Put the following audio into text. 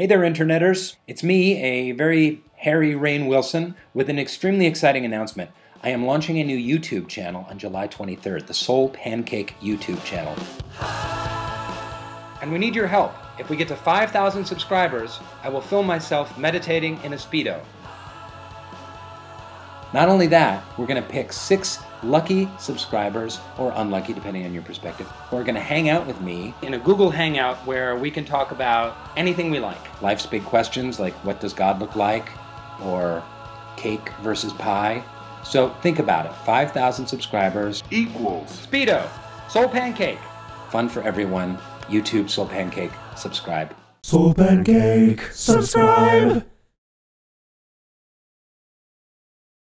Hey there, Interneters. It's me, a very hairy Rainn Wilson, with an extremely exciting announcement. I am launching a new YouTube channel on July 23rd, the SoulPancake YouTube channel. And we need your help. If we get to 5,000 subscribers, I will film myself meditating in a Speedo. Not only that, we're going to pick six lucky subscribers, or unlucky depending on your perspective, who are going to hang out with me in a Google Hangout where we can talk about anything we like. Life's big questions like what does God look like, or cake versus pie. So think about it 5,000 subscribers equals Speedo, SoulPancake. Fun for everyone. YouTube SoulPancake. Subscribe. SoulPancake, subscribe.